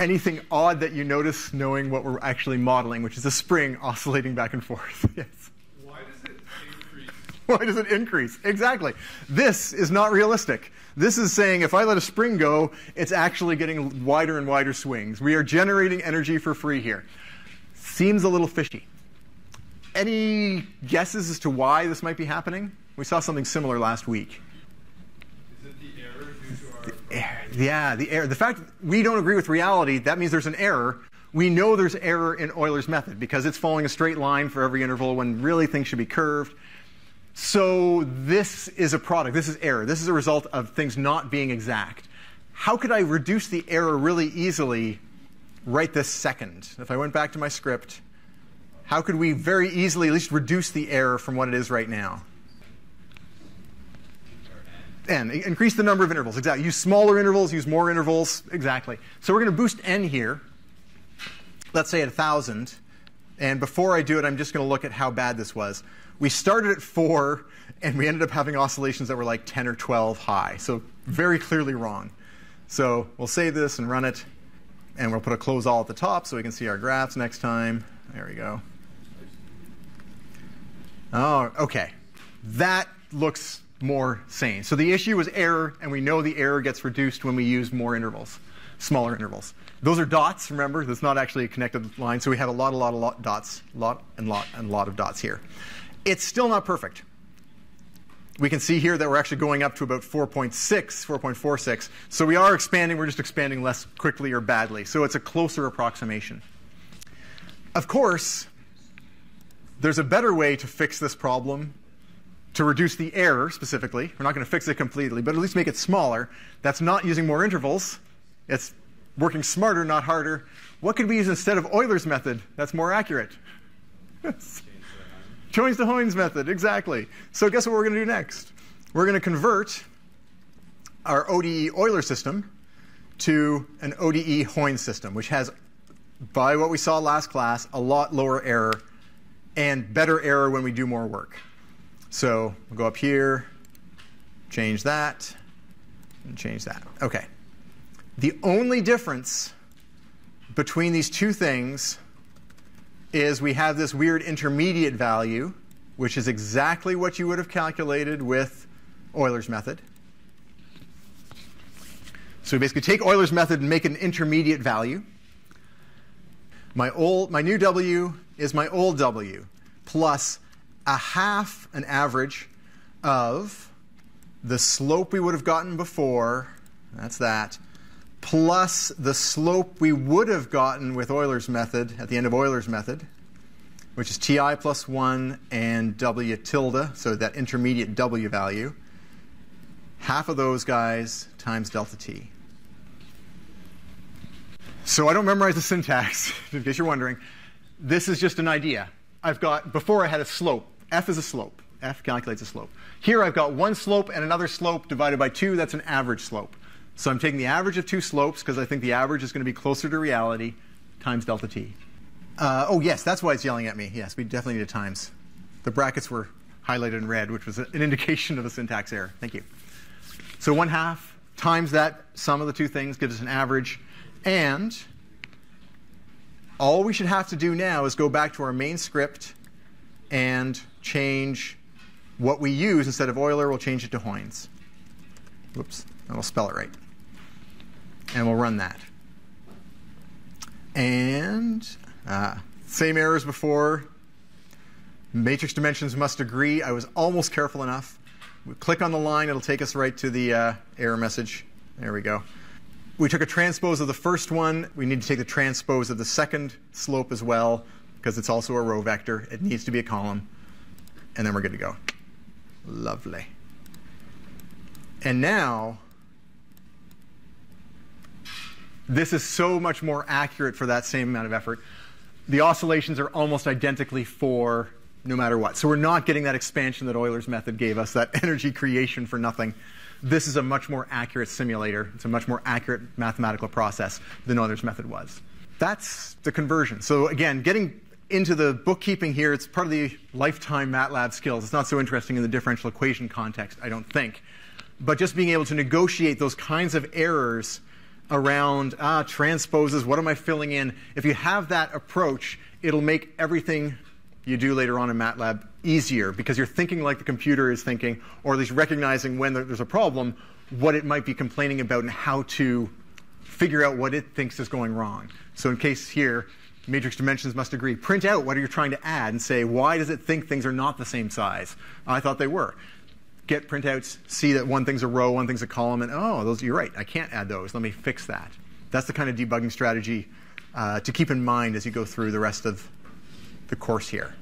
anything odd that you notice knowing what we're actually modeling, which is a spring oscillating back and forth? yes. Why does it increase? Why does it increase? Exactly. This is not realistic. This is saying if I let a spring go, it's actually getting wider and wider swings. We are generating energy for free here. Seems a little fishy. Any guesses as to why this might be happening? We saw something similar last week. Yeah, the error. The fact we don't agree with reality, that means there's an error. We know there's error in Euler's method because it's following a straight line for every interval when really things should be curved. So this is a product. This is error. This is a result of things not being exact. How could I reduce the error really easily right this second? If I went back to my script, how could we very easily at least reduce the error from what it is right now? N. Increase the number of intervals. Exactly. Use smaller intervals, use more intervals. Exactly. So we're going to boost n here. Let's say at 1,000. And before I do it, I'm just going to look at how bad this was. We started at 4, and we ended up having oscillations that were like 10 or 12 high. So very clearly wrong. So we'll save this and run it. And we'll put a close all at the top so we can see our graphs next time. There we go. Oh, okay. That looks more sane. So the issue was error, and we know the error gets reduced when we use more intervals, smaller intervals. Those are dots, remember? That's not actually a connected line, so we have a lot, a lot, a lot dots, lot and lot and lot of dots here. It's still not perfect. We can see here that we're actually going up to about 4.6, 4.46. So we are expanding, we're just expanding less quickly or badly. So it's a closer approximation. Of course, there's a better way to fix this problem to reduce the error specifically. We're not going to fix it completely, but at least make it smaller. That's not using more intervals. It's working smarter, not harder. What could we use instead of Euler's method that's more accurate? Joins de Heun's method, exactly. So guess what we're going to do next? We're going to convert our ODE Euler system to an ODE Heun's system, which has, by what we saw last class, a lot lower error and better error when we do more work. So we'll go up here, change that, and change that. Okay. The only difference between these two things is we have this weird intermediate value, which is exactly what you would have calculated with Euler's method. So we basically take Euler's method and make an intermediate value. My, old, my new W is my old W plus a half an average of the slope we would have gotten before, that's that, plus the slope we would have gotten with Euler's method at the end of Euler's method, which is ti plus 1 and w tilde, so that intermediate w value. Half of those guys times delta t. So I don't memorize the syntax, in case you're wondering. This is just an idea. I've got, before I had a slope. F is a slope. F calculates a slope. Here I've got one slope and another slope divided by 2. That's an average slope. So I'm taking the average of two slopes because I think the average is going to be closer to reality times delta t. Uh, oh, yes, that's why it's yelling at me. Yes, we definitely need a times. The brackets were highlighted in red, which was an indication of a syntax error. Thank you. So 1 half times that sum of the two things gives us an average. And all we should have to do now is go back to our main script and change what we use instead of Euler, we'll change it to Heun's. Whoops, and we'll spell it right. And we'll run that. And uh, same errors before. Matrix dimensions must agree. I was almost careful enough. We click on the line, it'll take us right to the uh, error message. There we go. We took a transpose of the first one. We need to take the transpose of the second slope as well, because it's also a row vector. It needs to be a column. And then we're good to go. Lovely. And now, this is so much more accurate for that same amount of effort. The oscillations are almost identically for no matter what. So we're not getting that expansion that Euler's method gave us, that energy creation for nothing. This is a much more accurate simulator. It's a much more accurate mathematical process than Euler's method was. That's the conversion. So again, getting into the bookkeeping here, it's part of the lifetime MATLAB skills. It's not so interesting in the differential equation context, I don't think. But just being able to negotiate those kinds of errors around ah, transposes, what am I filling in? If you have that approach, it'll make everything you do later on in MATLAB easier because you're thinking like the computer is thinking, or at least recognizing when there's a problem, what it might be complaining about and how to figure out what it thinks is going wrong. So in case here, matrix dimensions must agree. Print out what you're trying to add and say, why does it think things are not the same size? I thought they were. Get printouts, see that one thing's a row, one thing's a column, and oh, those, you're right, I can't add those. Let me fix that. That's the kind of debugging strategy uh, to keep in mind as you go through the rest of the course here.